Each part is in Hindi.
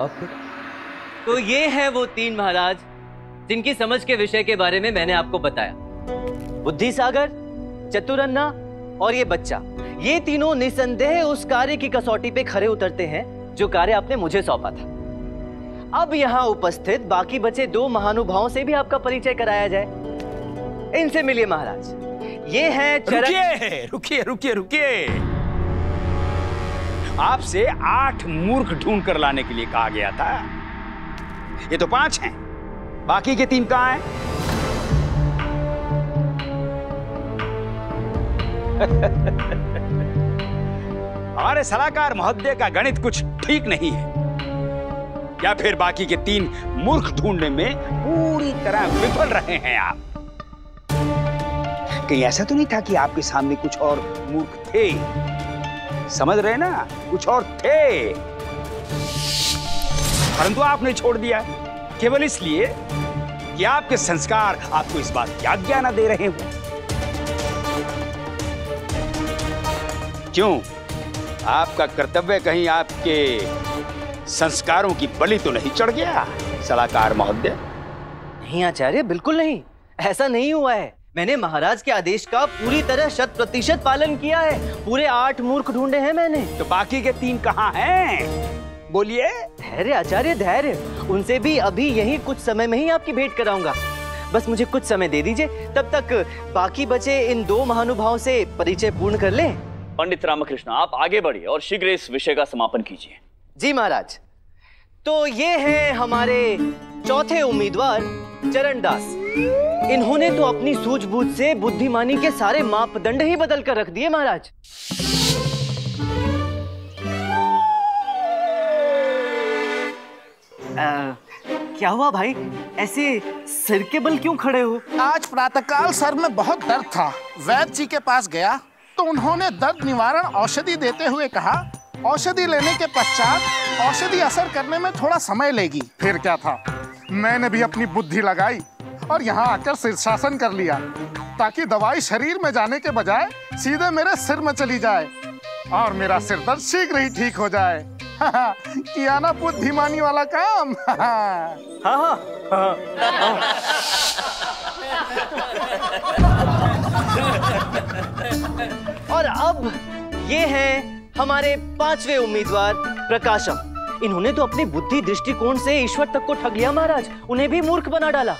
और फिर? तो ये है वो तीन महाराज, जिनकी समझ के विषय के बारे में मैंने आपको बताया। बुद्धि सागर चतुरन्ना और ये बच्चा। ये तीनों निसंदेह उस कार्य की कसौटी पे खरे उतरते हैं, जो कार्य आपने मुझे सौंपा था। अब यहाँ उपस्थित बाकी बचे दो महानुभावों से भी आपका परिचय कराया जाए। इनसे मिलिए महाराज। ये है चरण रुकिए रुकिए रुकिए रुकिए। आपसे आठ मूर्ख ढूंढ कर लाने के लिए कहा गया था। ये तो पाँच हैं। बाकी के तीन कहाँ हैं? हमारे सलाहकार महोदय का गणित कुछ ठीक नहीं है। या फिर बाकी के तीन मूर्ख ढूँढने में पूरी तरह विफल रहे हैं आप। कहीं ऐसा तो नहीं था कि आपके सामने कुछ और मूर्ख थे? समझ रहे ना? कुछ और थे। परंतु आपने छोड़ दिया। केवल इसलिए कि आपके संस्कार आपको इस बात की आज्ञा न दे रहे हो। क्यों? आपका कर्तव्य कहीं आपके संस्कारों की बलि तो नहीं चढ़ गया, सलाहकार महोदय? नहीं आचार्य, बिल्कुल नहीं। ऐसा नहीं हुआ है। मैंने महाराज के आदेश का पूरी तरह शत प्रतिशत पालन किया है। पूरे आठ मूर्ख ढूंढे हैं मैंने। तो बाकी के तीन कहाँ हैं? बोलिए। धैर्य आचार्य धैर्य। उनसे भी अभी यही कुछ समय में ही आपकी भेंट कराऊँगा। बस मुझे कुछ समय दे दीजिए तब तक बाकी बचे इन दो महानुभाव से परिचय पूर्ण कर लें। पंडित रामकृष्ण आप आगे बढ़िए और शीघ्र इस विषय का समापन कीजिए। जी महाराज। तो ये है हमारे चौथे उम्मीदवार चरण दास। इन्होंने तो अपनी सूझबूझ से बुद्धिमानी के सारे मापदंड ही बदल कर रख दिए महाराज। क्या हुआ भाई? ऐसे सिर के बल क्यों खड़े हो? आज प्रातःकाल सर में बहुत दर्द था। वैद्य जी के पास गया तो उन्होंने दर्द निवारण औषधि देते हुए कहा औषधि लेने के पश्चात औषधि असर करने में थोड़ा समय लेगी। फिर क्या था? मैंने भी अपनी बुद्धि लगाई और यहाँ आकर शीर्षासन कर लिया ताकि दवाई शरीर में जाने के बजाय सीधे मेरे सिर में चली जाए और मेरा सिर दर्द शीघ्र ही ठीक हो जाए। किया ना बुद्धिमानी वाला काम। हाँ हाँ हाँ, और अब ये हैं हमारे पांचवे उम्मीदवार प्रकाशम। इन्होंने तो अपनी बुद्धि दृष्टिकोण से ईश्वर तक को ठग लिया, महाराज। उन्हें भी मूर्ख बना डाला।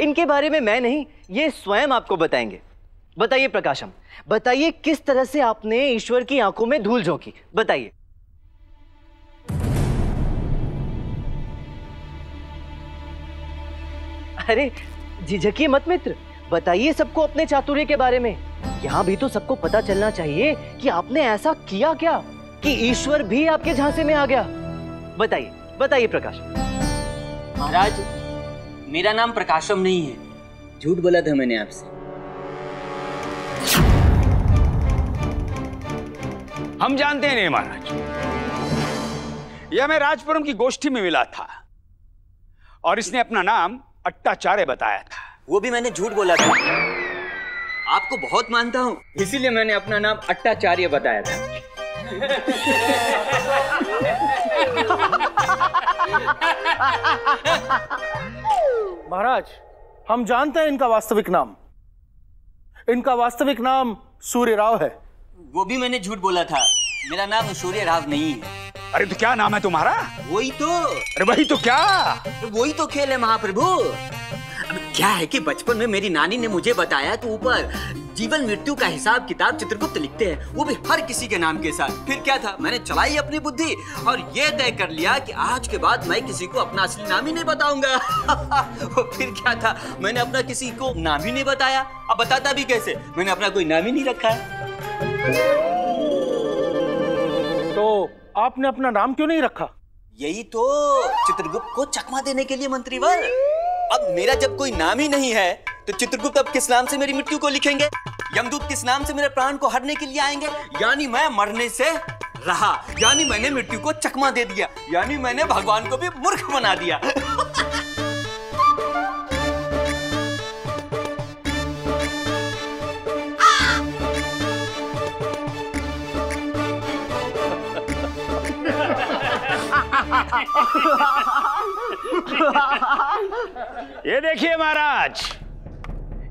इनके बारे में मैं नहीं, ये स्वयं आपको बताएँगे। बताइए, प्रकाशम, बताइए किस तरह से आपने ईश्वर की आँखों में धूल झोंकी? बताइए। अरे, झिझकिए मत मित्र। बताइए सबको अपने चातुर्य के बारे में। यहाँ भी तो सबको पता चलना चाहिए कि आपने ऐसा किया क्या? कि ईश्वर भी आपके झांसे में आ गया। बताइए बताइए प्रकाश। महाराज मेरा नाम प्रकाशम नहीं है। झूठ बोला था मैंने आपसे। हम जानते हैं नहीं महाराज। यह मैं राजपुरम की गोष्ठी में मिला था। और इसने अपना नाम अट्टाचार्य बताया था। वो भी मैंने झूठ बोला था। आपको बहुत मानता हूँ। इसीलिए मैंने अपना नाम अट्टाचार्य बताया था। महाराज हम जानते हैं इनका वास्तविक नाम। इनका वास्तविक नाम सूर्य राव है। वो भी मैंने झूठ बोला था। मेरा नाम सूर्य राव नहीं है। अरे तो क्या नाम है तुम्हारा? वही तो। अरे वही तो क्या? वही तो खेल है महाप्रभु। क्या है कि बचपन में मेरी नानी ने मुझे बताया कि ऊपर जीवन मृत्यु का हिसाब किताब चित्रगुप्त लिखते हैं। वो भी हर किसी के नाम के साथ। फिर क्या था? मैंने चलाई अपनी बुद्धि और ये तय कर लिया कि आज के बाद मैं किसी को अपना असली नाम ही नहीं बताऊँगा। फिर क्या था? मैंने अपना किसी को नाम ही नहीं बताया। अब बताता भी कैसे? मैंने अपना कोई नाम ही नहीं रखा। तो आपने अपना नाम क्यों नहीं रखा? यही तो चित्रगुप्त को चकमा देने के लिए मंत्रीवर अब मेरा जब कोई नाम ही नहीं है तो चित्रगुप्त अब किस नाम से मेरी मृत्यु को लिखेंगे? यमदूत किस नाम से मेरे प्राण को हरने के लिए आएँगे? यानी मैं मरने से रहा, यानी मैंने मृत्यु को चकमा दे दिया, यानी मैंने भगवान को भी मूर्ख बना दिया। ये देखिए महाराज,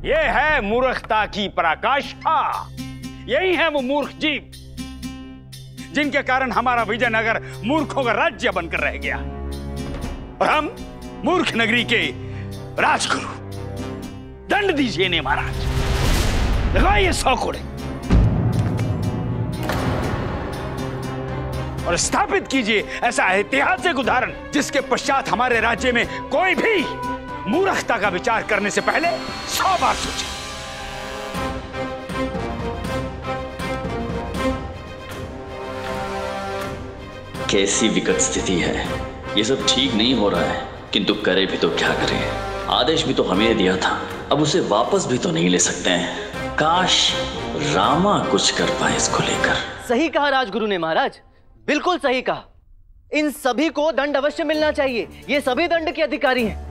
ये है मूर्खता की पराकाष्ठा। यही है वो मूर्ख जीव, जिनके कारण हमारा विजयनगर मूर्खों का राज्य बनकर रह गया। और हम मूर्ख नगरी के राजगुरु। दंड दीजिए ने महाराज। लगाइए सौ कोड़े। और स्थापित कीजिए ऐसा ऐतिहासिक उदाहरण जिसके पश्चात हमारे राज्य में कोई भी मूर्खता का विचार करने से पहले सौ बार सोचे। कैसी विकट स्थिति है? ये सब ठीक नहीं हो रहा है किंतु करे भी तो क्या करें? आदेश भी तो हमें दिया था अब उसे वापस भी तो नहीं ले सकते हैं। काश रामा कुछ कर पाए इसको लेकर। सही कहा राजगुरु ने महाराज। बिल्कुल सही कहा। इन सभी को दंड अवश्य मिलना चाहिए। ये सभी दंड के अधिकारी हैं।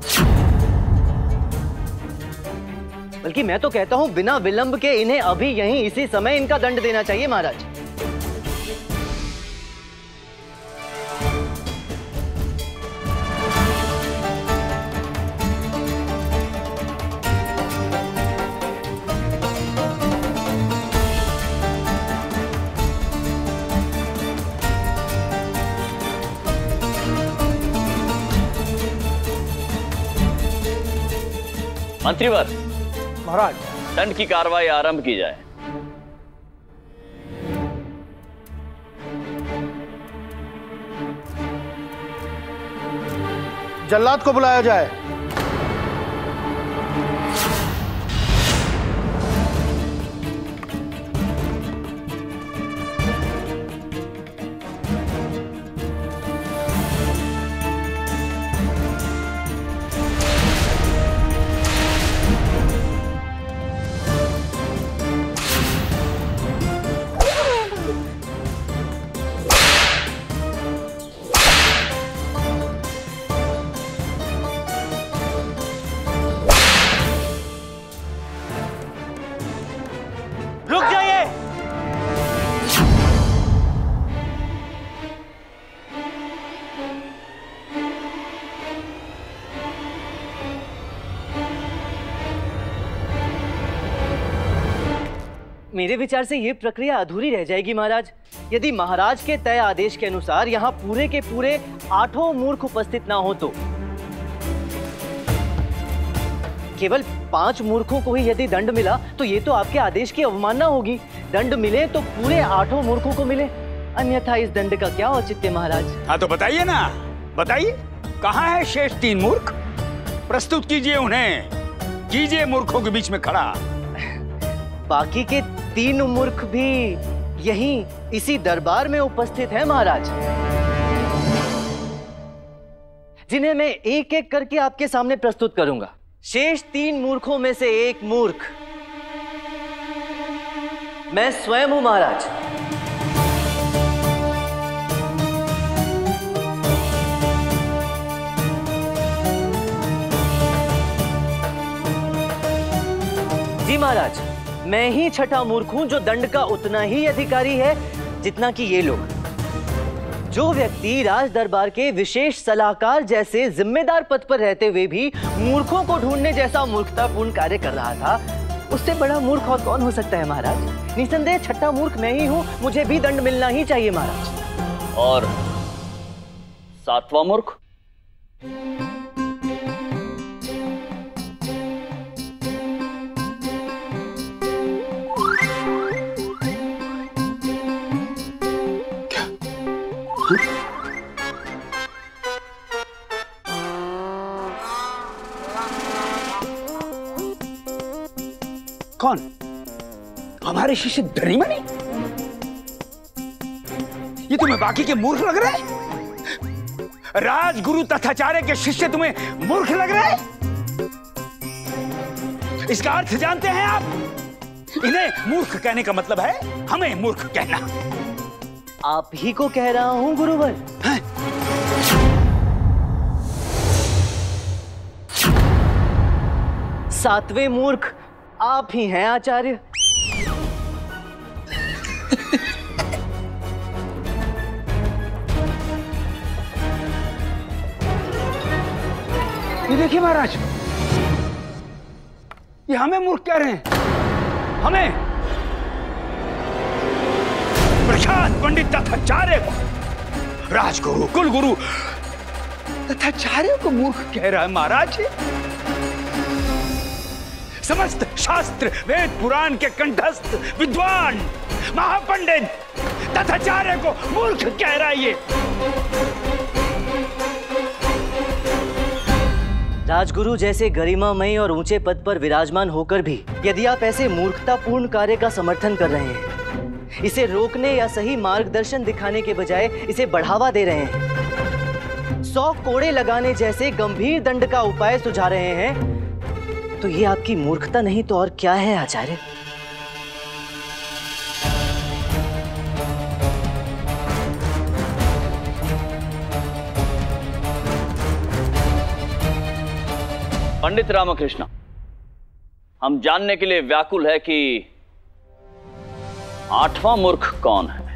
बल्कि मैं तो कहता हूँ, बिना विलंब के इन्हें अभी यहीं इसी समय इनका दंड देना चाहिए, महाराज। मंत्रीवर। महाराज। दंड की कार्रवाई आरंभ की जाए। जल्लाद को बुलाया जाए। मेरे विचार से यह प्रक्रिया अधूरी रह जाएगी महाराज। यदि महाराज के तय आदेश के अनुसार यहाँ पूरे के पूरे आठों मूर्ख उपस्थित ना हो तो। केवल पाँच मूर्खों को ही यदि दंड मिला तो ये तो आपके आदेश की अवमानना होगी। दंड मिले तो पूरे आठों मूर्खों को मिले। अन्यथा इस दंड का क्या औचित्य महाराज? हाँ तो बताइए ना। बताइए कहाँ है शेष तीन मूर्ख? प्रस्तुत कीजिए उन्हें। कीजिए मूर्खों के बीच में खड़ा। बाकी के तीन मूर्ख भी यहीं इसी दरबार में उपस्थित हैं, महाराज। जिन्हें मैं एक एक करके आपके सामने प्रस्तुत करूँगा। शेष तीन मूर्खों में से एक मूर्ख। मैं स्वयं हूँ, महाराज। जी, महाराज। मैं ही छठा मूर्ख हूँ जो दंड का उतना ही अधिकारी है जितना कि ये लोग। जो व्यक्ति राज दरबार के विशेष सलाहकार जैसे जिम्मेदार पद पर रहते हुए भी मूर्खों को ढूँढने जैसा मूर्खतापूर्ण कार्य कर रहा था, उससे बड़ा मूर्ख और कौन हो सकता है महाराज? निसंदेह छठा मूर्ख मैं ही हूँ, मुझे भी दंड मिलना ही चाहिए महाराज। और सातवां मूर्ख? कौन? हमारे शिष्य धनी धनीमणि ये तुम्हें बाकी के मूर्ख लग रहे हैं? राजगुरु तथाचार्य के शिष्य तुम्हें मूर्ख लग रहे हैं? इसका अर्थ जानते हैं आप? इन्हें मूर्ख कहने का मतलब है हमें मूर्ख कहना। आप ही को कह रहा हूँ गुरुवर। सातवें मूर्ख आप ही हैं, आचार्य। देखिए महाराज। ये हमें मूर्ख कह रहे हैं। हमें। प्रख्यात पंडित तथाचार्य को। राजगुरु, कुलगुरु। तथाचार्य को मूर्ख कह रहा है महाराज। समस्त शास्त्र, वेद, पुराण के कंठस्थ, विद्वान, महापंडित तथाचार्य को मूर्ख कह रहा है राजगुरु जैसे गरिमामयी और ऊँचे पद पर विराजमान होकर भी यदि आप ऐसे मूर्खतापूर्ण कार्य का समर्थन कर रहे हैं, इसे रोकने या सही मार्गदर्शन दिखाने के बजाय इसे बढ़ावा दे रहे हैं। सौ कोड़े लगाने जैसे गंभीर दंड का उपाय सुझा रहे हैं तो ये आपकी मूर्खता नहीं तो और क्या है, आचार्य? पंडित रामकृष्ण, हम जानने के लिए व्याकुल है कि आठवां मूर्ख कौन है?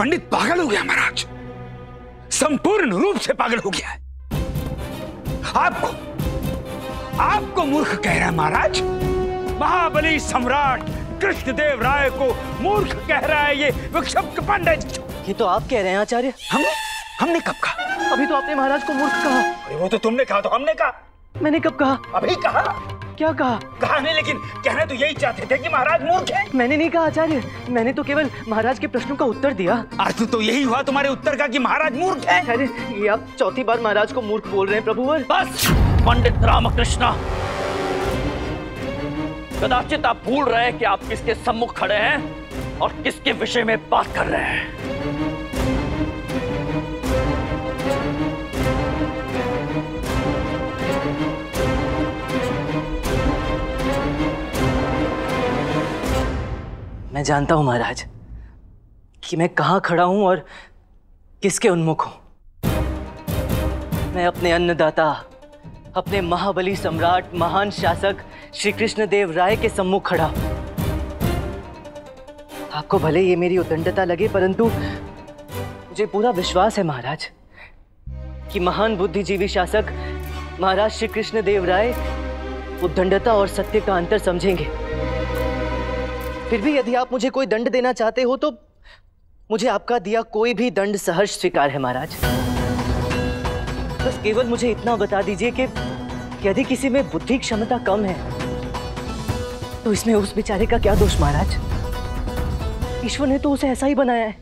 पंडित पागल हो गया महाराज। संपूर्ण रूप से पागल हो गया है। आपको आपको मूर्ख कह रहा है महाराज? महाबली सम्राट कृष्णदेव राय को मूर्ख कह रहा है ये विक्षिप्त पंडित। ये तो आप कह रहे हैं आचार्य। हम हमने कब कहा? अभी तो आपने महाराज को मूर्ख कहा। अरे वो तो तुमने कहा तो हमने कहा। मैंने कब कहा? अभी कहा? क्या कहा? कहा नहीं लेकिन कहना तो यही चाहते थे कि महाराज मूर्ख है। मैंने नहीं कहा आचार्य। मैंने तो केवल महाराज के प्रश्नों का उत्तर दिया। अर्थ तो यही हुआ तुम्हारे उत्तर का कि महाराज मूर्ख है। अरे ये आप चौथी बार महाराज को मूर्ख बोल रहे हैं प्रभुवर। बस। पंडित रामकृष्ण कदाचित आप भूल रहे हैं कि आप किसके सम्मुख खड़े हैं और किसके विषय में बात कर रहे हैं। मैं जानता हूँ महाराज, कि मैं कहाँ खड़ा हूँ और किसके उन्मुख हूँ मैं अपने अन्नदाता, अपने महाबली सम्राट, महान शासक श्री कृष्ण देव राय के सम्मुख खड़ा। आपको भले ये मेरी उदंडता लगे, परंतु मुझे पूरा विश्वास है महाराज, कि महान बुद्धिजीवी शासक महाराज श्री कृष्ण देव राय उद्दंडता और सत्य का अंतर समझेंगे फिर भी यदि आप मुझे कोई दंड देना चाहते हो तो मुझे आपका दिया कोई भी दंड सहर्ष स्वीकार है, महाराज। बस केवल मुझे इतना बता दीजिए कि यदि किसी में बुद्धि क्षमता कम है तो इसमें उस बेचारे का क्या दोष, महाराज? ईश्वर ने तो उसे ऐसा ही बनाया है।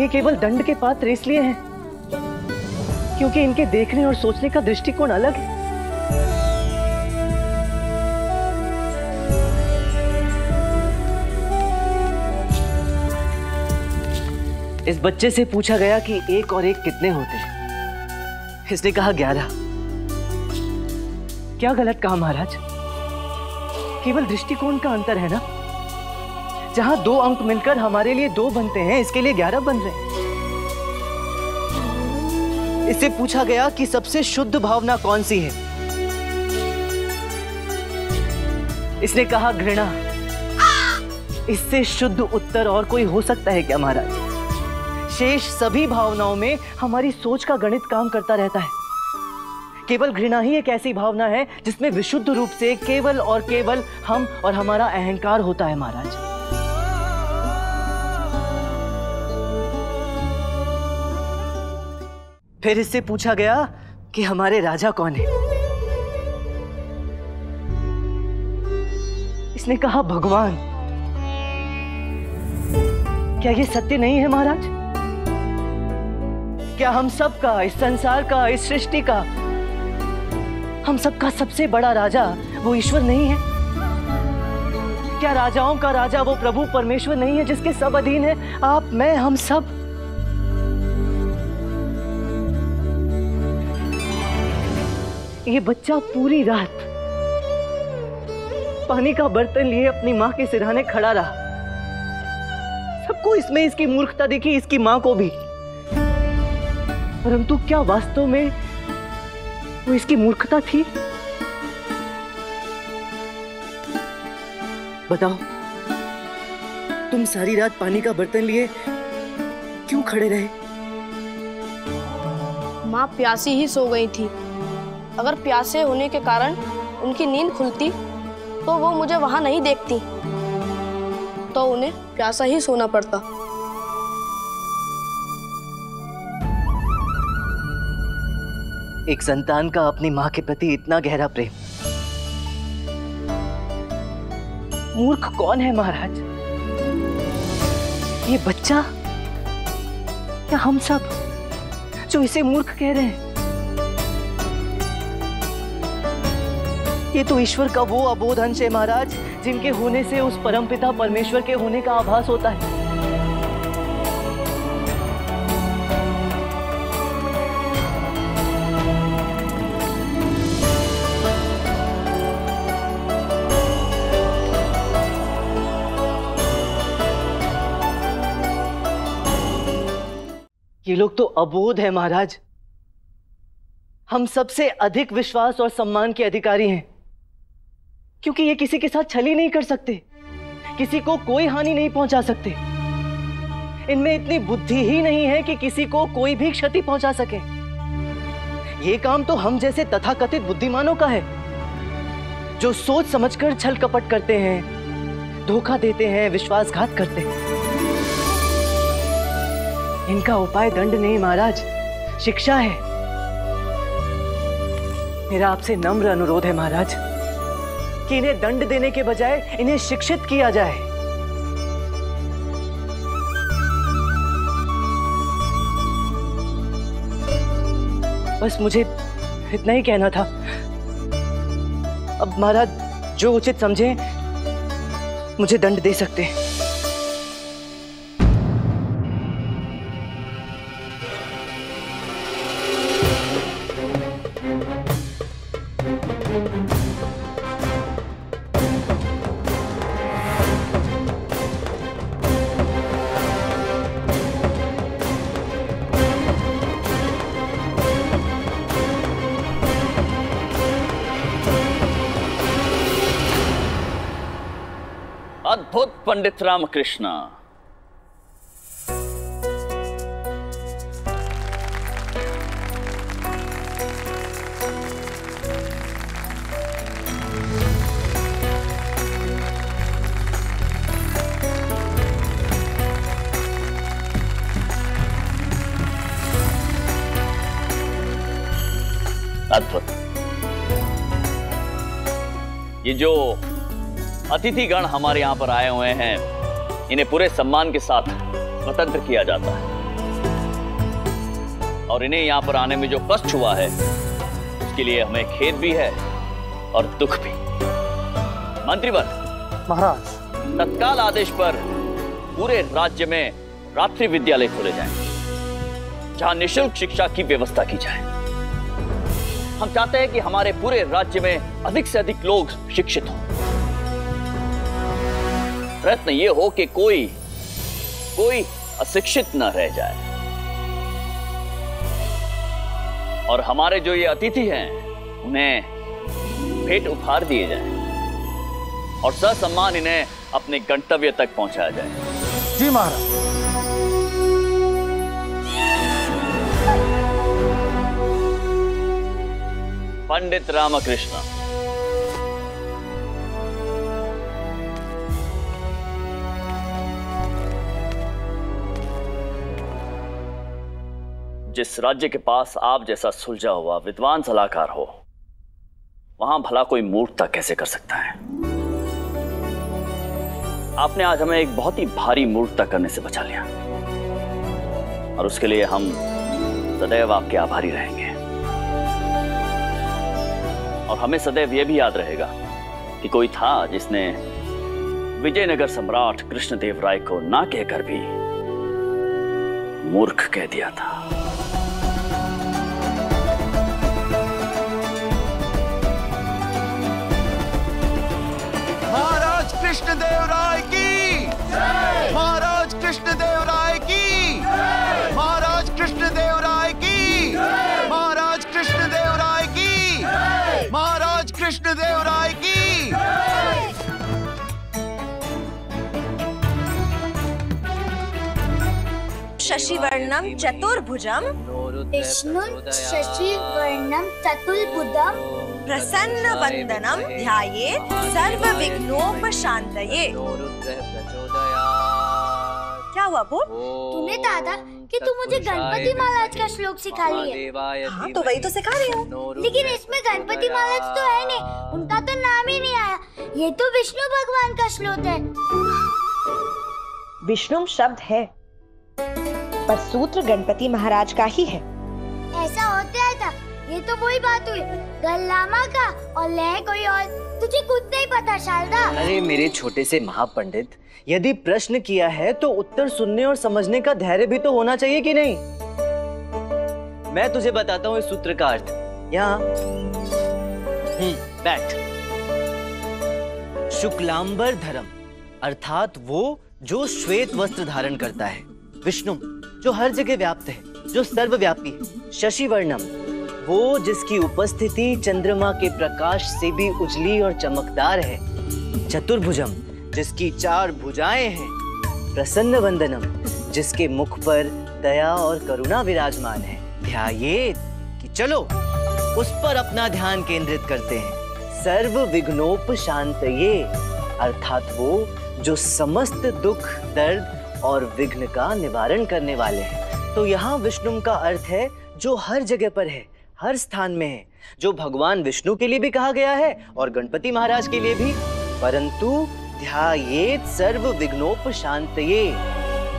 ये केवल दंड के पात्र इसलिए हैं, क्योंकि इनके देखने और सोचने का दृष्टिकोण अलग है। इस बच्चे से पूछा गया कि एक और एक कितने होते हैं। इसने कहा ग्यारह। क्या गलत कहा, महाराज? केवल दृष्टिकोण का अंतर है ना? जहाँ दो अंक मिलकर हमारे लिए दो बनते हैं, इसके लिए ग्यारह बन रहे हैं। इससे पूछा गया कि सबसे शुद्ध भावना कौन सी है? इसने कहा घृणा। इससे शुद्ध उत्तर और कोई हो सकता है क्या, महाराज? शेष सभी भावनाओं में हमारी सोच का गणित काम करता रहता है। केवल घृणा ही एक ऐसी भावना है जिसमें विशुद्ध रूप से केवल और केवल हम और हमारा अहंकार होता है, महाराज। फिर इससे पूछा गया कि हमारे राजा कौन है? इसने कहा, भगवान। क्या ये सत्य नहीं है, महाराज? क्या हम सब का इस संसार का, इस सृष्टि का, हम सबका सबसे बड़ा राजा वो ईश्वर नहीं है? क्या राजाओं का राजा वो प्रभु परमेश्वर नहीं है जिसके सब अधीन है? आप, मैं, हम सब। ये बच्चा पूरी रात पानी का बर्तन लिए अपनी माँ के सिरहाने खड़ा रहा। सबको इसमें इसकी मूर्खता दिखी, इसकी माँ को भी। परंतु क्या वास्तव में वो इसकी मूर्खता थी? बताओ, तुम सारी रात पानी का बर्तन लिए क्यों खड़े रहे? माँ प्यासी ही सो गई थी। अगर प्यासे होने के कारण उनकी नींद खुलती तो वो मुझे वहाँ नहीं देखती। तो उन्हें प्यासा ही सोना पड़ता। एक संतान का अपनी माँ के प्रति इतना गहरा प्रेम। मूर्ख कौन है महाराज? ये बच्चा? या हम सब, जो इसे मूर्ख कह रहे हैं? ये तो ईश्वर का वो अबोध अंश है, महाराज, जिनके होने से उस परमपिता परमेश्वर के होने का आभास होता है। लोग तो अबोध है, महाराज। हम सबसे अधिक विश्वास और सम्मान के अधिकारी हैं, क्योंकि ये किसी के साथ छली नहीं कर सकते, किसी को कोई हानि नहीं पहुँचा सकते। इनमें इतनी बुद्धि ही नहीं है कि किसी को कोई भी क्षति पहुँचा सके। ये काम तो हम जैसे तथाकथित बुद्धिमानों का है, जो सोच समझकर छल कपट करते हैं, धोखा देते हैं, विश्वासघात करते हैं। इनका उपाय दंड नहीं, महाराज। शिक्षा है। मेरा आपसे नम्र अनुरोध है, महाराज, कि इन्हें दंड देने के बजाय इन्हें शिक्षित किया जाए। बस मुझे इतना ही कहना था। अब, महाराज, जो उचित समझे, मुझे दंड दे सकते हैं। पंडित रामकृष्ण। अद्भुत। ये जो अतिथिगण हमारे यहाँ पर आए हुए हैं। इन्हें पूरे सम्मान के साथ स्वतंत्र किया जाता है। और इन्हें यहाँ पर आने में जो कष्ट हुआ है उसके लिए हमें खेद भी है और दुख भी। मंत्रीवर महाराज। तत्काल आदेश पर पूरे राज्य में रात्रि विद्यालय खोले जाएँ, जहाँ निशुल्क शिक्षा की व्यवस्था की जाए। हम चाहते हैं कि हमारे पूरे राज्य में अधिक से अधिक लोग शिक्षित हों। प्रयत्न ये हो कि कोई कोई अशिक्षित न रह जाए। और हमारे जो ये अतिथि हैं उन्हें भेंट उपहार दिए जाए और ससम्मान इन्हें अपने गंतव्य तक पहुँचाया जाए। जी महाराज। पंडित रामकृष्ण जिस राज्य के पास आप जैसा सुलझा हुआ विद्वान सलाहकार हो, वहाँ भला कोई मूर्खता कैसे कर सकता है? आपने आज हमें एक बहुत ही भारी मूर्खता करने से बचा लिया। और उसके लिए हम सदैव आपके आभारी रहेंगे। और हमें सदैव यह भी याद रहेगा कि कोई था जिसने विजयनगर सम्राट कृष्णदेव राय को ना कहकर भी मूर्ख कह दिया था। महाराज कृष्णदेव राय की। महाराज कृष्णदेव राय की। महाराज कृष्णदेव राय की। महाराज कृष्णदेव राय की। महाराज कृष्णदेव राय की। शशिवर्णं चतुर्भुजं विष्णुं शशिवर्णं चतुर्भुजं प्रसन्नवन्दनं ध्यायेत् सर्वविघ्नोपशान्तये। क्या हुआ बोल तूने दादा कि तू मुझे गणपति महाराज का श्लोक सिखा लिया हाँ। तो वही तो सिखा रही हूँ। लेकिन इसमें गणपति महाराज तो है नहीं उनका तो नाम ही नहीं आया। ये तो विष्णु भगवान का श्लोक है। विष्णु शब्द है पर सूत्र गणपति महाराज का ही है। ऐसा होता है था ये तो वही बात हुई। गल्लामा का और लय कोई और। तुझे खुद नहीं पता, शारदा। अरे, मेरे छोटे से महापंडित, यदि प्रश्न किया है तो उत्तर सुनने और समझने का धैर्य भी तो होना चाहिए कि नहीं? मैं तुझे बताता हूँ इस सूत्र का अर्थ। यहाँ। हम्म बैठ। शुक्लांबर धर्म, अर्थात वो जो श्वेत वस्त्र धारण करता है, विष्णु, जो हर जगह व्याप्त है, जो सर्वव्यापी शशि वर्णम वो जिसकी उपस्थिति चंद्रमा के प्रकाश से भी उजली और चमकदार है। चतुर्भुजम, जिसकी चार भुजाएँ हैं। प्रसन्न वंदनम जिसके मुख पर दया और करुणा विराजमान है। ध्यायेत कि चलो, उस पर अपना ध्यान केंद्रित करते हैं। सर्व विघ्नोप शांत ये अर्थात वो जो समस्त दुख, दर्द और विघ्न का निवारण करने वाले हैं। तो यहाँ विष्णु का अर्थ है, जो हर जगह पर है हर स्थान में है, जो भगवान विष्णु के लिए भी कहा गया है और गणपति महाराज के लिए भी। परंतु ध्यायेत सर्व विघ्नोप शांतये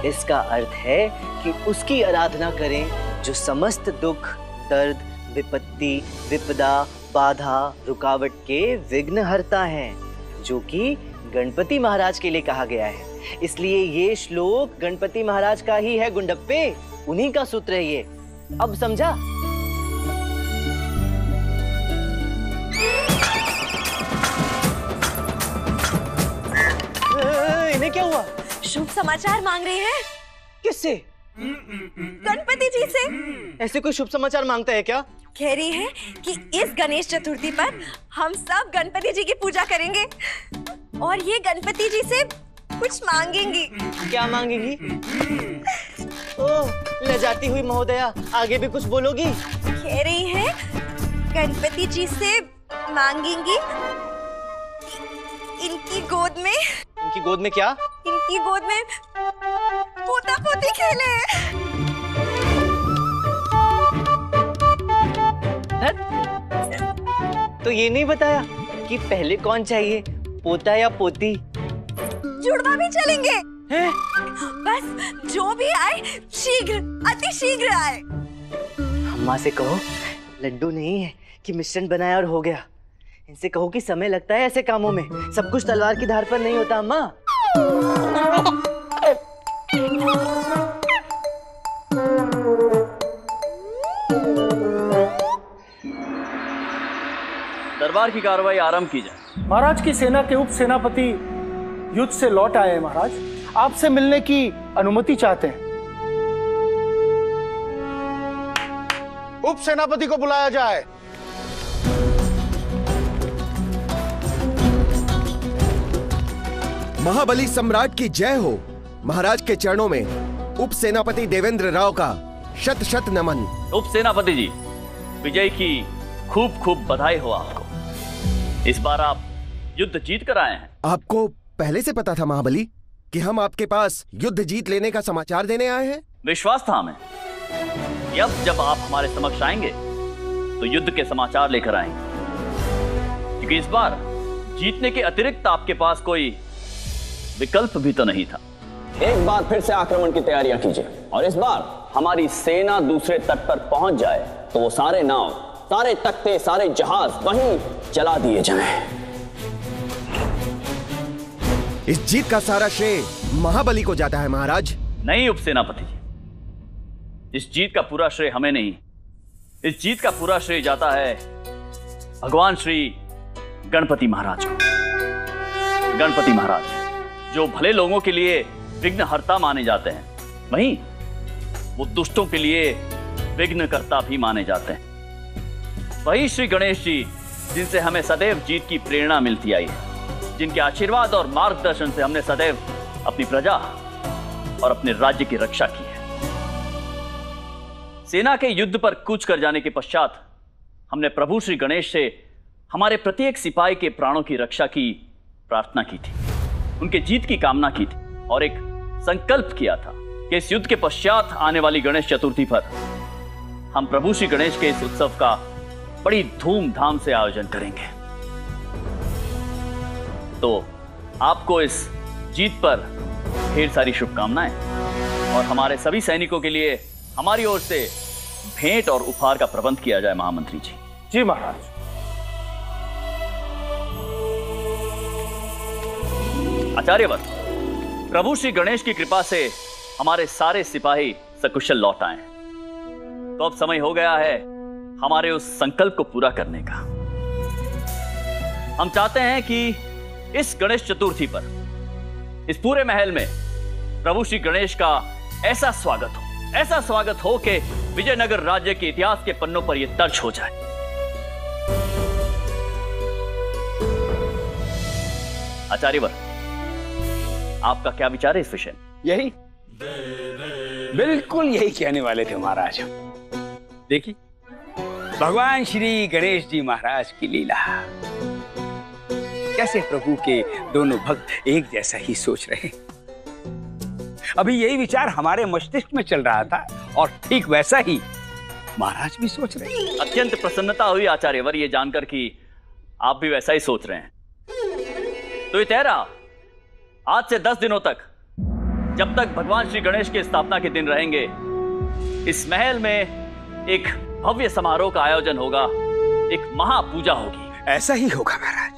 इसका अर्थ है कि उसकी आराधना करें, जो समस्त दुख, दर्द, विपत्ति, विपदा, बाधा, रुकावट के विघ्न हरता है, जो कि गणपति महाराज के लिए कहा गया है। इसलिए ये श्लोक गणपति महाराज का ही है, गुंडप्पे। उन्हीं का सूत्र है ये। अब समझा? इन्हें क्या हुआ? शुभ समाचार मांग रहे हैं। किससे? गणपति जी से। ऐसे कोई शुभ समाचार माँगता है क्या? कह रही है कि इस गणेश चतुर्थी पर हम सब गणपति जी की पूजा करेंगे। और ये गणपति जी से कुछ मांगेंगी। क्या मांगेगी? ओह लजाती हुई महोदया आगे भी कुछ बोलोगी? कह रही है गणपति जी से मांगेंगी इनकी गोद में इनकी गोद में क्या? इनकी गोद में पोता पोती खेले तो ये नहीं बताया कि पहले कौन चाहिए पोता या पोती? जुड़वा भी चलेंगे। हैं? बस जो भी आए शीघ्र अति शीघ्र आए। अम्मा से कहो लड्डू नहीं है कि मिश्रण बनाया और हो गया। इनसे कहो कि समय लगता है ऐसे कामों में। सब कुछ तलवार की धार पर नहीं होता अम्मा। दरबार की कार्रवाई आरंभ की जाए। महाराज की सेना के उप सेनापति युद्ध से लौट आए हैं महाराज। आपसे मिलने की अनुमति चाहते हैं। उप सेनापति को बुलाया जाए। महाबली सम्राट की जय हो। महाराज के चरणों में उप सेनापति देवेंद्र राव का शत शत नमन। उप सेनापति जी विजय की खूब खूब बधाई हो आपको। इस बार आप युद्ध जीत कर आए हैं। आपको पहले से पता था महाबली कि हम आपके पास युद्ध जीत लेने का समाचार देने आए हैं? विश्वास था हमें अब जब आप हमारे समक्ष आएँगे तो युद्ध के समाचार लेकर आएँगे। क्योंकि इस बार जीतने के अतिरिक्त आपके पास कोई विकल्प भी तो नहीं था। एक बार फिर से आक्रमण की तैयारियाँ कीजिए। और इस बार हमारी सेना दूसरे तट पर पहुँच जाए तो वो सारे नाव सारे तख्ते सारे जहाज़ वहीं जला दिए जाएँ। इस जीत का सारा श्रेय महाबली को जाता है महाराज। नहीं उपसेनापति। जी इस जीत का पूरा श्रेय हमें नहीं। इस जीत का पूरा श्रेय जाता है भगवान श्री गणपति महाराज को। गणपति महाराज। जो भले लोगों के लिए विघ्नहर्ता माने जाते हैं, वहीं वो दुष्टों के लिए विघ्नकर्ता भी माने जाते हैं। वही श्री गणेश जी, जिनसे हमें सदैव जीत की प्रेरणा मिलती आई है, जिनके आशीर्वाद और मार्गदर्शन से हमने सदैव अपनी प्रजा और अपने राज्य की रक्षा की है। सेना के युद्ध पर कूच कर जाने के पश्चात हमने प्रभु श्री गणेश से हमारे प्रत्येक सिपाही के प्राणों की रक्षा की प्रार्थना की थी। उनके जीत की कामना की थी और एक संकल्प किया था कि इस युद्ध के पश्चात आने वाली गणेश चतुर्थी पर हम प्रभु श्री गणेश के इस उत्सव का बड़ी धूमधाम से आयोजन करेंगे। तो आपको इस जीत पर ढेर सारी शुभकामनाएँ और हमारे सभी सैनिकों के लिए हमारी ओर से भेंट और उपहार का प्रबंध किया जाए महामंत्री जी। जी महाराज। आचार्यवर प्रभु श्री गणेश की कृपा से हमारे सारे सिपाही सकुशल लौट आए। तो अब समय हो गया है हमारे उस संकल्प को पूरा करने का। हम चाहते हैं कि इस गणेश चतुर्थी पर, इस पूरे महल में प्रभु श्री गणेश का ऐसा स्वागत हो, ऐसा स्वागत हो कि विजयनगर राज्य के इतिहास के पन्नों पर यह दर्ज हो जाए। आचार्यवर आपका क्या विचार है इस विषय में? यही? बिल्कुल यही कहने वाले थे महाराज। देखिए भगवान श्री गणेश जी महाराज की लीला। कैसे प्रभु के दोनों भक्त एक जैसा ही सोच रहे अभी यही विचार हमारे मस्तिष्क में चल रहा था और ठीक वैसा ही महाराज भी सोच रहे अत्यंत प्रसन्नता हुई आचार्यवर ये जानकर कि आप भी वैसा ही सोच रहे हैं। तो ये तय रहा आज से दस दिनों तक, जब तक भगवान श्री गणेश की स्थापना के दिन रहेंगे, इस महल में एक भव्य समारोह का आयोजन होगा, एक महापूजा होगी। ऐसा ही होगा महाराज।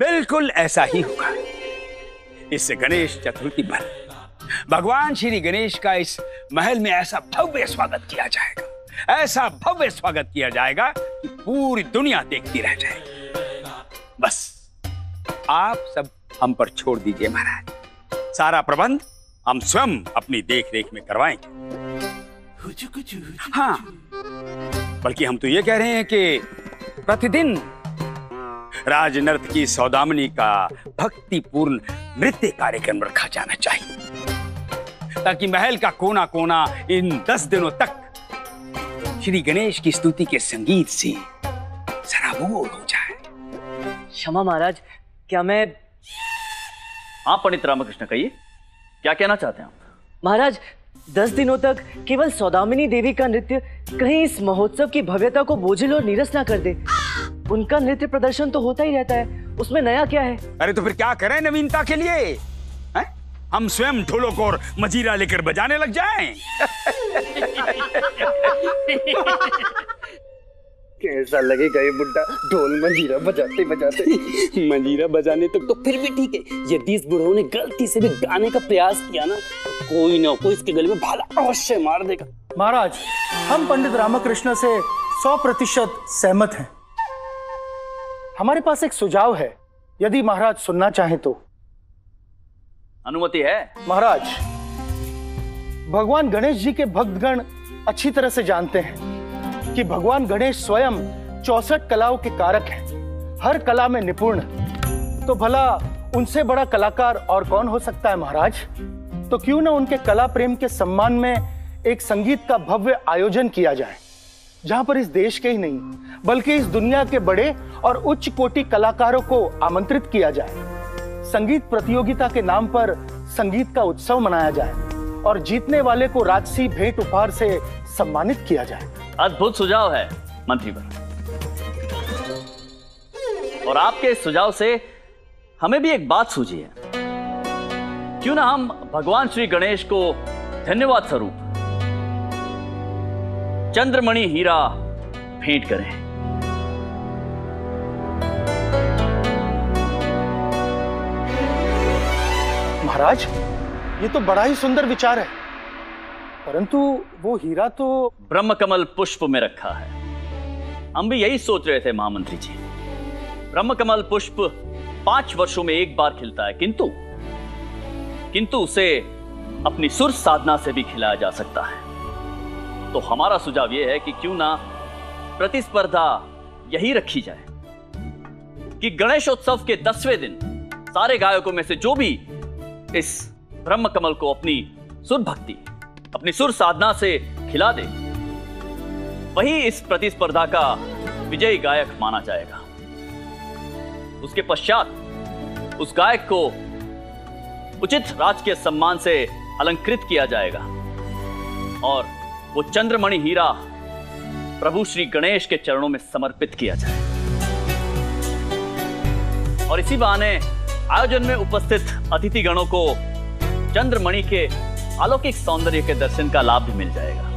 बिल्कुल ऐसा ही होगा। इस गणेश चतुर्थी पर भगवान श्री गणेश का इस महल में ऐसा भव्य स्वागत किया जाएगा। ऐसा भव्य स्वागत किया जाएगा कि पूरी दुनिया देखती रह जाएगी। बस, आप सब हम पर छोड़ दीजिए महाराज। सारा प्रबंध हम स्वयं अपनी देख रेख में करवाएँगे। हाँ बल्कि हम तो ये कह रहे हैं कि प्रतिदिन राजनर्त की सौदामनी का भक्तिपूर्ण नृत्य कार्यक्रम रखा जाना चाहिए, ताकि महल का कोना कोना इन दस दिनों तक श्री गणेश की स्तुति के संगीत से सराबोर हो जाए। क्षमा महाराज, क्या मैं हाँ पंडित रामकृष्ण कहिए। क्या कहना चाहते हैं आप? महाराज दस दिनों तक केवल सौदामिनी देवी का नृत्य कहीं इस महोत्सव की भव्यता को बोझिल और नीरस ना कर दे। उनका नृत्य प्रदर्शन तो होता ही रहता है। उसमें नया क्या है? अरे तो फिर क्या करें नवीनता के लिए? है? हम स्वयं ढोलक और मजीरा लेकर बजाने लग जाएँ। कैसा लगेगा ये बुड्ढा? ढोल मंजीरा बजाते बजाते। मंजीरा बजाने तक तो फिर भी ठीक है। यदि इस बुढ़ो ने गलती से भी गाने का प्रयास किया ना कोई ना कोई इसके गले में भाला अवश्य मार देगा। महाराज हम पंडित रामकृष्ण से सौ प्रतिशत सहमत हैं। हमारे पास एक सुझाव है। यदि महाराज सुनना चाहे तो। अनुमति है? महाराज भगवान गणेश जी के भक्तगण अच्छी तरह से जानते हैं। कि भगवान गणेश स्वयं चौसठ कलाओं के कारक हैं। हर कला में निपुण तो भला उनसे बड़ा कलाकार और कौन हो सकता है महाराज? तो क्यों ना उनके कला प्रेम के सम्मान में एक संगीत का भव्य आयोजन किया जाए, जहाँ पर इस देश के ही नहीं, बल्कि इस दुनिया के बड़े और उच्च कोटि कलाकारों को आमंत्रित किया जाए। संगीत प्रतियोगिता के नाम पर संगीत का उत्सव मनाया जाए और जीतने वाले को राजसी भेंट उपहार से सम्मानित किया जाए। अद्भुत सुझाव है मंत्रीवर और आपके इस सुझाव से हमें भी एक बात सूझी है। क्यों ना हम भगवान श्री गणेश को धन्यवाद स्वरूप, चंद्रमणि हीरा भेंट करें। महाराज, ये तो बड़ा ही सुंदर विचार है। परंतु वो हीरा तो ब्रह्म कमल पुष्प में रखा है। हम भी यही सोच रहे थे, महामंत्री जी। ब्रह्म कमल पुष्प पाँच वर्षों में एक बार खिलता है, किंतु किंतु उसे अपनी सुर साधना से भी खिलाया जा सकता है। तो हमारा सुझाव यह है कि क्यों ना प्रतिस्पर्धा यही रखी जाए कि गणेशोत्सव के दसवें दिन सारे गायकों में से जो भी इस ब्रह्म कमल को अपनी सुर भक्ति अपनी सुर साधना से खिला दे। वही इस प्रतिस्पर्धा का विजयी गायक माना जाएगा। उसके पश्चात उस गायक को उचित राजकीय सम्मान से अलंकृत किया जाएगा और वो चंद्रमणि हीरा प्रभु श्री गणेश के चरणों में समर्पित किया जाए। और इसी बहाने आयोजन में उपस्थित अतिथि गणों को चंद्रमणि के अलौकिक सौंदर्य के दर्शन का लाभ भी मिल जाएगा।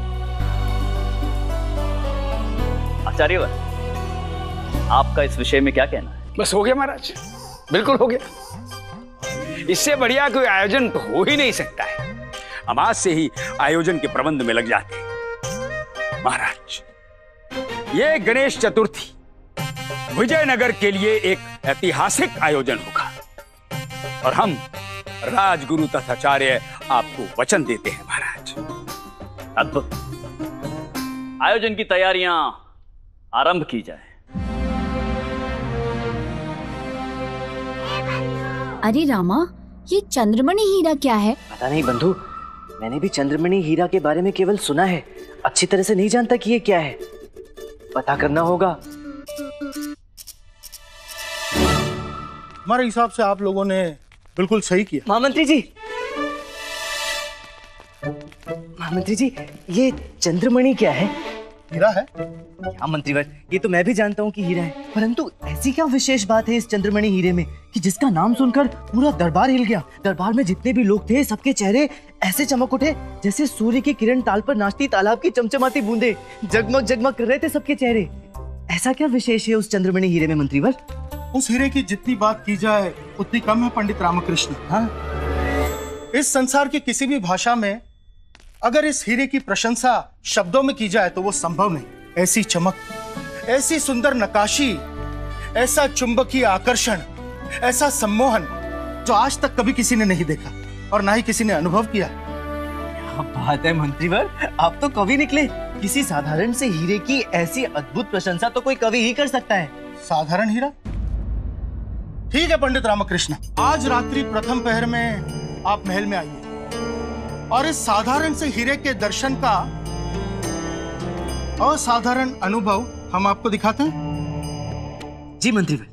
आचार्यवर आपका इस विषय में क्या कहना है? बस हो गया महाराज, बिल्कुल हो गया। इससे बढ़िया कोई आयोजन तो हो ही नहीं सकता है। हम आज से ही आयोजन के प्रबंध में लग जाते महाराज, ये गणेश चतुर्थी विजयनगर के लिए एक ऐतिहासिक आयोजन होगा। और हम राजगुरु तथाचार्य आपको वचन देते हैं महाराज। अद्भुत। आयोजन की तैयारियाँ आरंभ की जाए। अरे रामा ये चंद्रमणि हीरा क्या है? पता नहीं बंधु मैंने भी चंद्रमणि हीरा के बारे में केवल सुना है। अच्छी तरह से नहीं जानता कि ये क्या है। पता करना होगा। हमारे हिसाब से आप लोगों ने बिल्कुल सही किया। महामंत्री जी। महामंत्री जी ये चंद्रमणि क्या है? हीरा है। क्या मंत्रीवर? ये तो मैं भी जानता हूँ कि हीरा है। परंतु ऐसी क्या विशेष बात है इस चंद्रमणि हीरे में कि जिसका नाम सुनकर पूरा दरबार हिल गया? दरबार में जितने भी लोग थे सबके चेहरे ऐसे चमक उठे जैसे सूर्य की किरण ताल पर नाचती तालाब की चमचमाती बूंदे जगमग जगमग कर रहे थे सबके चेहरे। ऐसा क्या विशेष है उस चंद्रमणि हीरे में मंत्रीवर? उस हीरे की जितनी बात की जाए उतनी कम है पंडित रामकृष्ण हाँ? इस संसार की किसी भी भाषा में अगर इस हीरे की प्रशंसा शब्दों में की जाए तो वो संभव नहीं। ऐसी चमक ऐसी सुंदर नकाशी ऐसा चुंबकीय आकर्षण ऐसा सम्मोहन जो आज तक कभी किसी ने नहीं देखा और ना ही किसी ने अनुभव किया। बात है मंत्रीवर। आप तो कवि निकले। किसी साधारण से हीरे की ऐसी अद्भुत प्रशंसा तो कोई कवि ही कर सकता है। साधारण हीरा? ठीक है पंडित रामकृष्ण। आज रात्रि प्रथम पहर में आप महल में आइए। और इस साधारण से हीरे के दर्शन का असाधारण अनुभव हम आपको दिखाते हैं। जी मंत्रीवर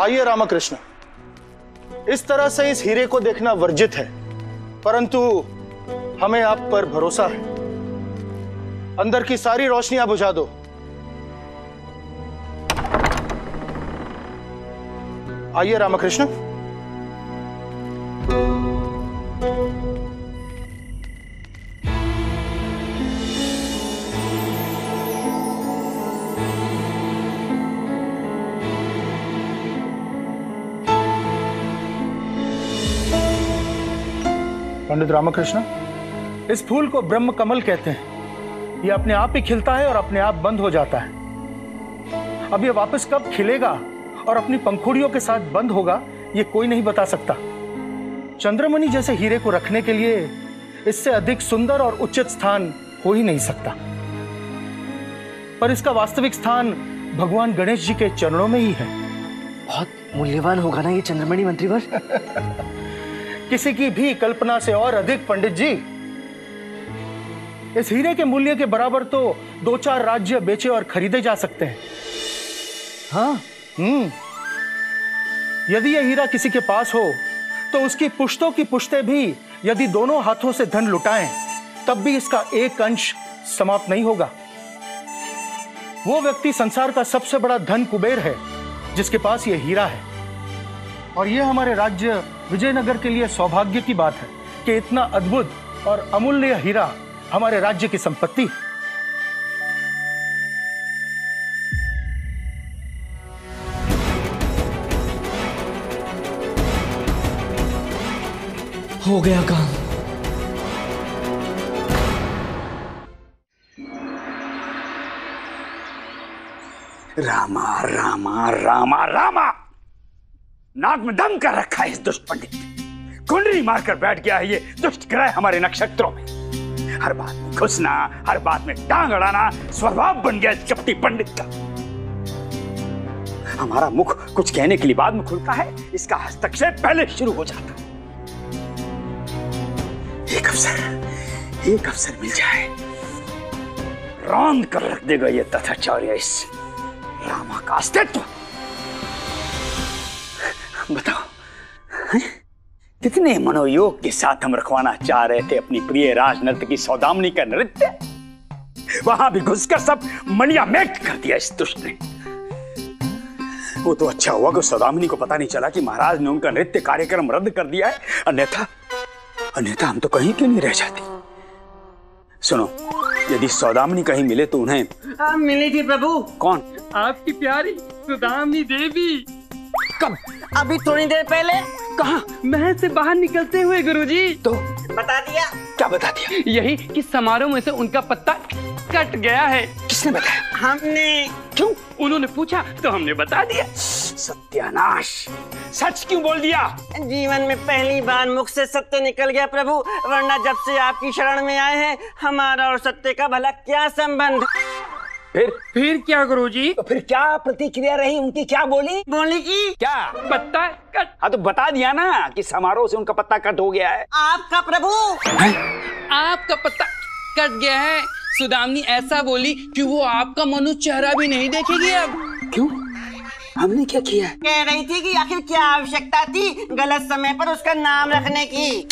आइए रामकृष्ण। इस तरह से इस हीरे को देखना वर्जित है। परंतु हमें आप पर भरोसा है। अंदर की सारी रोशनियाँ बुझा दो। आइए रामकृष्ण। पंडित रामकृष्ण। इस फूल को ब्रह्म कमल कहते हैं। ये अपने आप ही खिलता है और अपने आप बंद हो जाता है। अब ये वापस कब खिलेगा और अपनी पंखुड़ियों के साथ बंद होगा ये कोई नहीं बता सकता। चंद्रमणि जैसे हीरे को रखने के लिए इससे अधिक सुंदर और उचित स्थान हो ही नहीं सकता। पर इसका वास्तविक स्थान भगवान गणेश जी के चरणों में ही है। बहुत मूल्यवान होगा ना ये चंद्रमणि मंत्रीवर किसी की भी कल्पना से और अधिक पंडित जी इस हीरे के मूल्य के बराबर तो दो चार राज्य बेचे और खरीदे जा सकते हैं। हाँ? हम्म। यदि यह हीरा किसी के पास हो तो उसकी पुश्तों की पुश्ते भी यदि दोनों हाथों से धन लुटाएँ तब भी इसका एक अंश समाप्त नहीं होगा। वो व्यक्ति संसार का सबसे बड़ा धन कुबेर है जिसके पास यह हीरा है। और यह हमारे राज्य विजयनगर के लिए सौभाग्य की बात है कि इतना अद्भुत और अमूल्य हीरा हमारे राज्य की संपत्ति है। हो गया काम। रामा रामा रामा रामा! नाक में दम कर रखा है इस दुष्ट पंडित। कुंडली मारकर बैठ गया है ये दुष्ट ग्रह हमारे नक्षत्रों में। हर बात में घुसना, हर बात में टांग अड़ाना, स्वभाव बन गया कपटी पंडित का। हमारा मुख कुछ कहने के लिए बाद में खुलता है, इसका हस्तक्षेप पहले शुरू हो जाता एक अवसर एक अवसर मिल जाए। रौंद कर रख देगा ये तथाचार्य इस रामा का अस्तित्व। बताओ, हैं? कितने मनोयोग के साथ हम रखवाना चाह रहे थे अपनी प्रिय राजनर्त की सौदामनी का नृत्य? वहाँ भी घुसकर सब मनिया मेट कर दिया इस दुष्ट ने। वो तो अच्छा हुआ कि सौदामिनी को पता नहीं चला कि महाराज ने उनका नृत्य कार्यक्रम रद्द कर दिया है। अन्यथा अन्यथा हम तो कहीं क्यों नहीं रह जाते? सुनो यदि सौदामिनी कहीं मिले तो उन्हें आप मिली थी प्रभु। कौन? आपकी प्यारी सुदामनी देवी। कब? अभी थोड़ी देर पहले कहा? महल से बाहर निकलते हुए गुरुजी। तो? बता दिया। क्या बता दिया? यही कि समारोह में से उनका पत्ता कट गया है। किसने बताया? हमने। क्यों? उन्होंने पूछा तो हमने बता दिया। सत्यानाश। सच क्यों बोल दिया? जीवन में पहली बार मुख से सत्य निकल गया प्रभु। वरना जब से आपकी शरण में आए हैं हमारा और सत्य का भला क्या संबंध? फिर? फिर क्या गुरुजी? तो फिर क्या प्रतिक्रिया रही? उनकी क्या बोली? बोली की क्या? पत्ता कट। हाँ तो बता दिया ना कि समारोह से उनका पत्ता कट हो गया है। आपका प्रभु। है? आपका पत्ता कट गया है। सुदामनी ऐसा बोली कि वो आपका मनु चेहरा भी नहीं देखेगी अब। क्यों? हमने क्या किया कह रही थी कि आखिर क्या आवश्यकता थी गलत समय पर उसका नाम रखने की।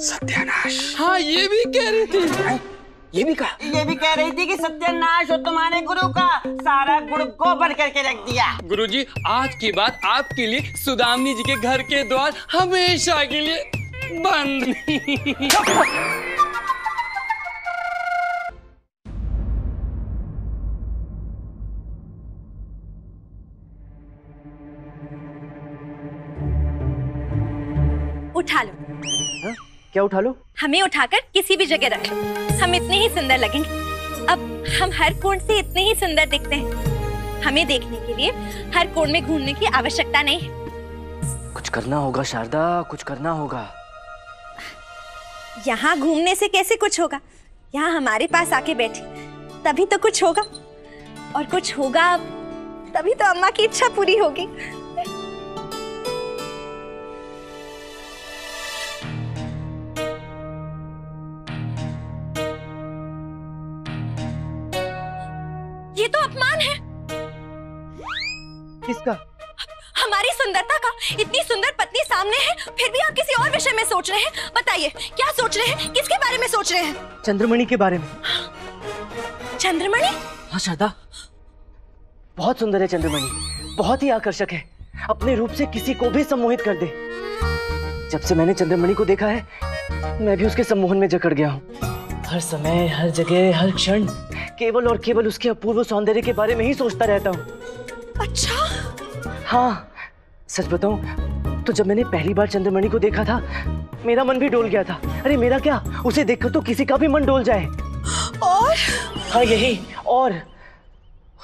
सत्यानाश। हाँ ये भी कह रही थी। ये भी कहा? ये भी कह रही थी कि सत्यानाश हो तुम्हारे गुरु का सारा गुण गोबर करके रख दिया। गुरु जी आज की बात आपके लिए सुदामनी जी के घर के द्वार हमेशा के लिए बंद। क्या उठा लो? हमें उठाकर किसी भी जगह रख लो। हम इतने ही सुंदर लगेंगे। अब हम हर कोण से इतने ही सुंदर दिखते हैं। हमें देखने के लिए हर कोण में घूमने की आवश्यकता नहीं है। कुछ करना होगा शारदा कुछ करना होगा। यहाँ घूमने से कैसे कुछ होगा? यहाँ हमारे पास आके बैठे। तभी तो कुछ होगा। और कुछ होगा तभी तो अम्मा की इच्छा पूरी होगी। ये तो अपमान है। किसका? हमारी सुंदरता का इतनी सुंदर पत्नी सामने है फिर भी आप किसी और विषय में सोच रहे हैं? बताइए क्या सोच रहे हैं? किसके बारे में सोच रहे हैं? चंद्रमणि के बारे में। चंद्रमणि? हाँ शारदा। बहुत सुंदर है चंद्रमणि। बहुत ही आकर्षक है। अपने रूप से किसी को भी सम्मोहित कर दे। जब से मैंने चंद्रमणि को देखा है मैं भी उसके सम्मोहन में जकड़ गया हूँ। हर समय हर जगह हर क्षण। केवल और केवल उसके अपूर्व सौंदर्य के बारे में ही सोचता रहता हूँ। अच्छा? हाँ सच बताऊँ तो जब मैंने पहली बार चंद्रमणि को देखा था मेरा मन भी डोल गया था। अरे मेरा क्या? उसे देखकर तो किसी का भी मन डोल जाए। और? हाँ यही। और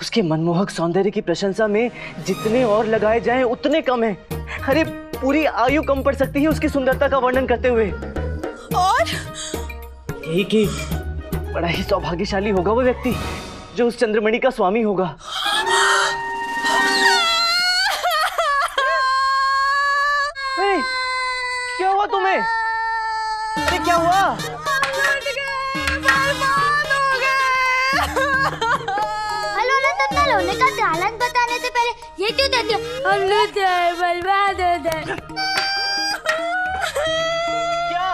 उसके मनमोहक सौंदर्य की प्रशंसा में जितने और लगाए जाएँ उतने कम है। अरे पूरी आयु कम पड़ सकती है उसकी सुंदरता का वर्णन करते हुए। और? यही कि बड़ा ही सौभाग्यशाली होगा वो व्यक्ति जो उस चंद्रमणि का स्वामी होगा। ए, क्या हुआ तुम्हें? अरे क्या हुआ? हेलो अनंत रत्न लोने का तालन बताने से पहले ये क्यों देती हो? हम लूटे हैं, बर्बाद हो गए क्या?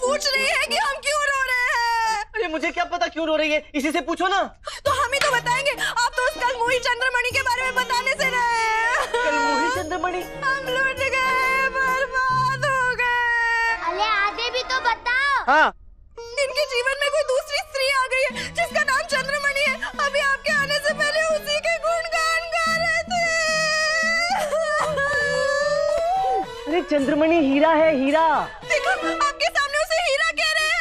पूछ रही है कि हम क्यों रो रहे हैं अरे मुझे क्या पता क्यों रो रही है? इसी से पूछो ना। तो हम ही तो बताएँगे। आप तो उस कल मोही चंद्रमणि के बारे में बताने से रहे कल मोही चंद्रमणि? हम लूट गए बर्बाद हो गए। अरे आगे भी तो बताओ। हाँ। इनके जीवन में कोई दूसरी स्त्री आ गई है जिसका नाम चंद्रमणि है। अभी आपके आने से पहले उसी के गुणगान गा रहे थे। अरे चंद्रमणि हीरा है हीरा। देखो आपके सामने उसे हीरा कह रहे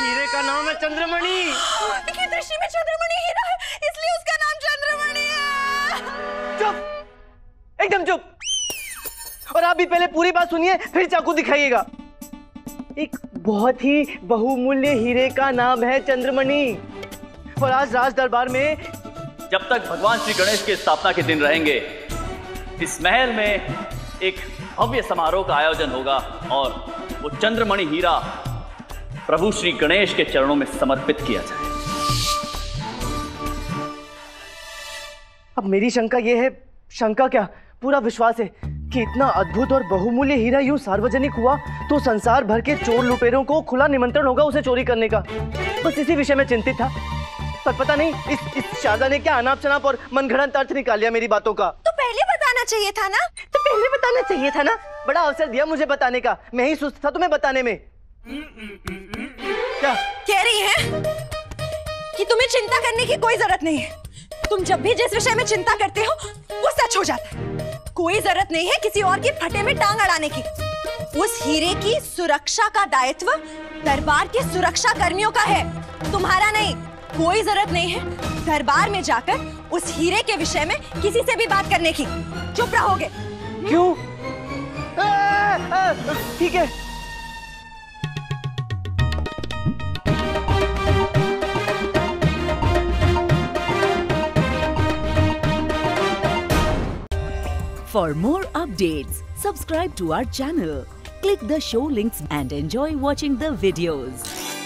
हीरे का नाम है चंद्रमणि। दृष्टि में चंद्रमणि हीरा है इसलिए उसका नाम चंद्रमणि है। चुप! एकदम चुप! और आप भी पहले पूरी बात सुनिए फिर चाकू दिखाइएगा। एक बहुत ही बहुमूल्य हीरे का नाम है चंद्रमणि। और आज राज दरबार में जब तक भगवान श्री गणेश के स्थापना के दिन रहेंगे इस महल में एक भव्य समारोह का आयोजन होगा और वो चंद्रमणि हीरा प्रभु श्री गणेश के चरणों में समर्पित किया जाए। अब मेरी शंका ये है, शंका क्या? पूरा विश्वास है कि इतना अद्भुत और बहुमूल्य हीरा यूँ सार्वजनिक हुआ तो संसार भर के चोर लुटेरों को खुला निमंत्रण होगा उसे चोरी करने का। बस इसी विषय में चिंतित था। पर पता नहीं, इस इस शारदा ने क्या अनाप शनाप और मनगढ़ंत अर्थ निकाल लिया मेरी बातों का। बताना चाहिए था ना? तो पहले बताना चाहिए था ना? बड़ा अवसर दिया मुझे बताने का। मैं ही सुस्त था तुम्हें बताने में। क्या? कह रही है कि तुम्हें चिंता करने की कोई ज़रूरत नहीं है। तुम जब भी जिस विषय में चिंता करते हो वो सच हो जाता है। कोई ज़रूरत नहीं है किसी और के फटे में टांग अड़ाने की। उस हीरे की सुरक्षा का दायित्व दरबार के सुरक्षा कर्मियों का है। तुम्हारा नहीं कोई ज़रूरत नहीं है दरबार में जाकर उस हीरे के विषय में किसी से भी बात करने की चुप रहोगे क्यों ठीक है For more updates, subscribe to our channel, click the show links and enjoy watching the videos.